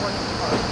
one part.